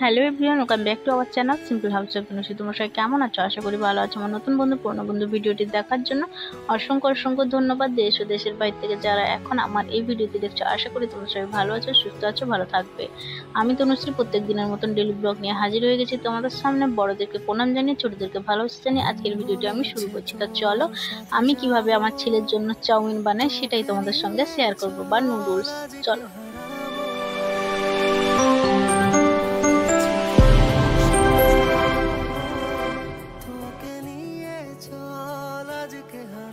Hello everyone welcome back to our channel simple house of Tanushi তোমার সবাই কেমন আছো? আশা করি ভালো আছো। আমার নতুন বন্ধু, পুরনো বন্ধু ভিডিওটি দেখার জন্য অসংখ্য অসংখ্য ধন্যবাদ দেশ ও দেশের বাইরে থেকে যারা এখন আমার এই ভিডিওটি দেখছ। আশা করি তোমরা সবাই ভালো আছো, সুস্থ আছো, ভালো থাকবে। আমি তনুশ্রী প্রত্যেক দিনের মতন ডেলি ব্লগ নিয়ে হাজির হয়ে গেছি। তোমাদের সামনে বড়দেরকে প্রণাম জানিয়ে, ছোটদেরকে ভালোবাসা জানিয়ে আজকের ভিডিওটি আমি শুরু করছি। তা চলো, আমি কীভাবে আমার ছেলের জন্য চাউমিন বানাই সেটাই তোমাদের সঙ্গে শেয়ার করব, বা নুডলস চলো।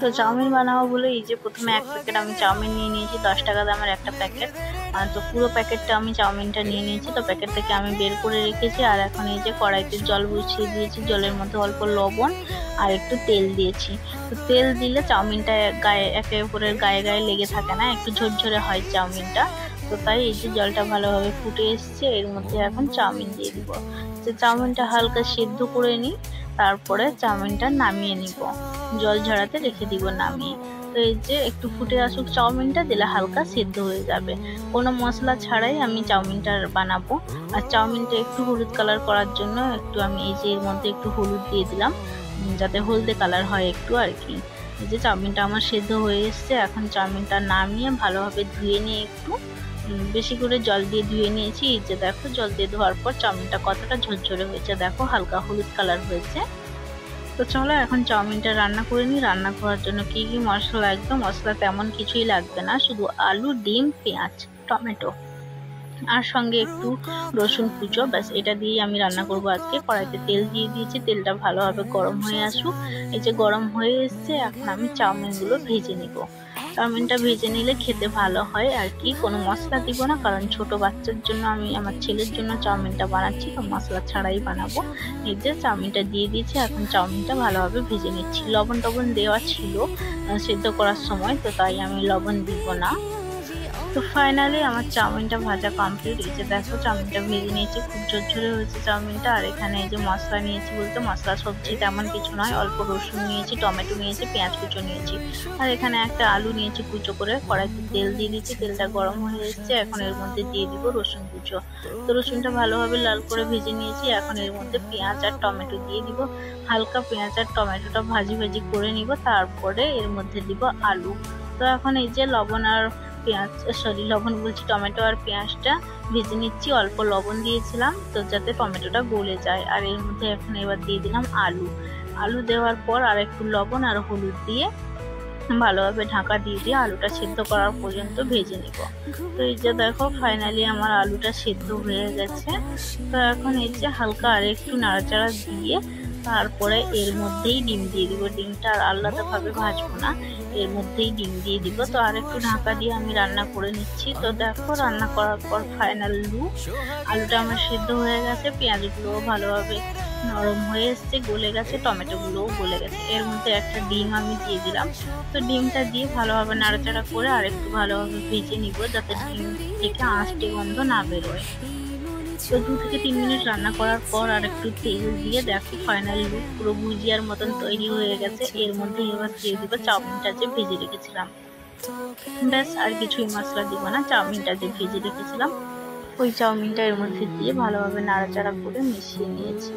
তো চাউমিন বানাবো বলে এই যে প্রথমে এক প্যাকেট আমি চাউমিন নিয়ে নিয়েছি, দশ টাকা দামের একটা প্যাকেট। আর তো পুরো প্যাকেটটা আমি চাউমিনটা নিয়ে নিয়েছি, তো প্যাকেট থেকে আমি বের করে রেখেছি। আর এখন এই যে কড়াইতে জল বসিয়ে দিয়েছি, জলের মধ্যে অল্প লবণ আর একটু তেল দিয়েছি। তো তেল দিলে চাউমিনটা গায়ে, একে উপরের গায়ে গায়ে লেগে থাকে না, একটু ঝরঝরে হয় চাউমিনটা। তো তাই এই যে জলটা ভালোভাবে ফুটে এসছে, এর মধ্যে এখন চাউমিন দিয়ে দিব। তো চাউমিনটা হালকা সেদ্ধ করে নিই। তারপরে চাউমিনটা নামিয়ে নিব। জল ঝরাতে রেখে দিব নামিয়ে। তো এই যে একটু ফুটে আসুক চাউমিনটা, দিলে হালকা সেদ্ধ হয়ে যাবে। কোনো মশলা ছাড়াই আমি চাউমিনটা বানাবো। আর চাউমিনটা একটু হলুদ কালার করার জন্য একটু আমি এই যে এর মধ্যে একটু হলুদ দিয়ে দিলাম যাতে হলদে কালার হয় একটু আর কি। এই যে চাউমিনটা আমার সেদ্ধ হয়ে এসছে, এখন চাউমিনটা নামিয়ে ভালোভাবে ধুয়ে নিয়ে একটু বেশি করে জল দিয়ে ধুয়ে নিয়েছি। যে দেখো, জল দিয়ে ধোয়ার পর চাউমিনটা কতটা ঝরঝরে হয়েছে, দেখো, হালকা হলুদ কালার হয়েছে। তো চলো, এখন চাউমিনটা রান্না করে নিই। রান্না করার জন্য কি কি মশলা লাগবে মশলা তেমন কিছুই লাগবে না, শুধু আলু, ডিম, পেঁয়াজ, টমেটো। আর সঙ্গে একটু রসুন কুচো, ব্যাস, এটা দিয়েই আমি রান্না করব আজকে। কড়াইতে তেল দিয়ে দিয়েছি, তেলটা ভালোভাবে গরম হয়ে আসুক। এই যে গরম হয়ে এসছে, এখন আমি চাউমিনগুলো ভেজে নিব। চাউমিনটা ভেজে নিলে খেতে ভালো হয় আর কি। কোনো মশলা দিব না, কারণ ছোট বাচ্চার জন্য আমি আমার ছেলের জন্য চাউমিনটা বানাচ্ছি, তো মশলা ছাড়াই বানাবো। যে চাউমিনটা দিয়ে দিয়েছি, এখন চাউমিনটা ভালোভাবে ভেজে নিচ্ছি। লবণ টবণ দেওয়া ছিল সেদ্ধ করার সময়, তো তাই আমি লবণ দিব না। তো ফাইনালি আমার চাউমিনটা ভাজা কমপ্লিট এই যে দেখো, চাউমিনটা ভেজে নিয়েছি, খুব ঝরঝরে হয়েছে চাউমিনটা। আর এখানে এই যে মশলা নিয়েছি বলতে, মশলা, সবজি তেমন কিছু নয়, অল্প রসুন নিয়েছি, টমেটো নিয়েছি, পেঁয়াজ কুচো নিয়েছি। আর এখানে একটা আলু নিয়েছি কুচো করে, কড়াইতে তেল দিয়ে দিয়েছি, তেলটা গরম হয়ে এসছে, এখন এর মধ্যে দিয়ে দিব রসুন কুচো। তো রসুনটা ভালোভাবে লাল করে ভেজে নিয়েছি, এখন এর মধ্যে পেঁয়াজ আর টমেটো দিয়ে দিব। হালকা পেঁয়াজ আর টমেটোটা ভাজি ভাজি করে নিব, তারপরে এর মধ্যে দিব আলু। তো এখন এই যে লবণ আর পেঁয়াজ, সরি, লবণ বলছি, টমেটো আর পেঁয়াজটা ভেজে নিচ্ছি, অল্প লবণ দিয়েছিলাম, তো যাতে টমেটোটা গলে যায়। আর এর মধ্যে এখন এবার দিয়ে দিলাম আলু। আলু দেওয়ার পর আর একটু লবণ আর হলুদ দিয়ে ভালোভাবে ঢাকা দিয়ে দিয়ে আলুটা সেদ্ধ করার পর্যন্ত ভেজে নিব। তো এই যে দেখো ফাইনালি আমার আলুটা সেদ্ধ হয়ে গেছে। তো এখন এই যে হালকা আর একটু নাড়াচাড়া দিয়ে তারপরে এর মধ্যেই ডিম দিয়ে দিব। ডিমটা আর আলাদাভাবে ভাজবো না, এর মধ্যেই ডিম দিয়ে দিব। তো আর একটু ঢাকা দিয়ে আমি রান্না করে নিচ্ছি। তো দেখো, রান্না করার পর ফাইনাল লুক আলুটা আমার সিদ্ধ হয়ে গেছে, পেঁয়াজগুলোও ভালোভাবে নরম হয়ে এসছে, গলে গেছে, টমেটোগুলোও গলে গেছে। এর মধ্যে একটা ডিম আমি দিয়ে দিলাম। তো ডিমটা দিয়ে ভালোভাবে নাড়াচাড়া করে আর একটু ভালোভাবে ভেজে নিব, যাতে ডিম থেকে আঁচটি গন্ধ না বেরোয়। তো দু থেকে তিন মিনিট রান্না করার পর আর একটু তেল দিয়ে দেখো ফাইনাল লুক পুরো ভুজিয়ার মতন তৈরি হয়ে গেছে। এর মধ্যে এবার দিয়ে দেবো চাউমিনটা যে ভেজে রেখেছিলাম। ব্যাস, আর কিছুই মশলা দেবো না, চাউমিনটা যে ভেজে রেখেছিলাম। ওই চাউমিনটা এর মধ্যে দিয়ে ভালোভাবে নাড়াচাড়া করে মিশিয়ে নিয়েছি।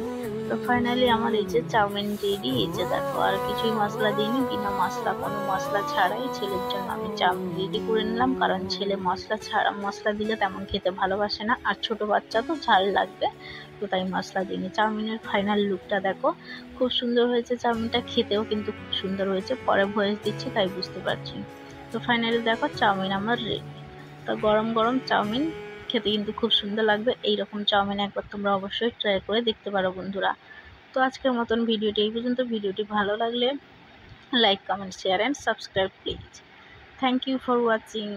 তো ফাইনালি আমার এই যে চাউমিন রেডি এই যে দেখো আর কিছুই মশলা দিইনি, বিনা মশলা, কোনো মশলা ছাড়াই ছেলের জন্য আমি চাউমিন রেডি করে নিলাম, কারণ ছেলে মশলা ছাড়া, মশলা দিলে তেমন খেতে ভালোবাসে না, আর ছোট বাচ্চা তো ঝাল লাগবে, তো তাই মশলা দিইনি। চাউমিনের ফাইনাল লুকটা দেখো, খুব সুন্দর হয়েছে চাউমিনটা, খেতেও কিন্তু খুব সুন্দর হয়েছে, পরে ভয়েস দিচ্ছি, তাই বুঝতে পারছি। তো ফাইনালি দেখো চাউমিন আমার রেডি তো গরম গরম চাউমিন খেতে কিন্তু খুব সুন্দর লাগবে। এই রকম চাউমিন একবার তোমরা অবশ্যই ট্রাই করে দেখতে পারো বন্ধুরা। তো আজকের মতন ভিডিওটি এই পর্যন্ত। ভিডিওটি ভালো লাগলে like comment share and subscribe please thank you for watching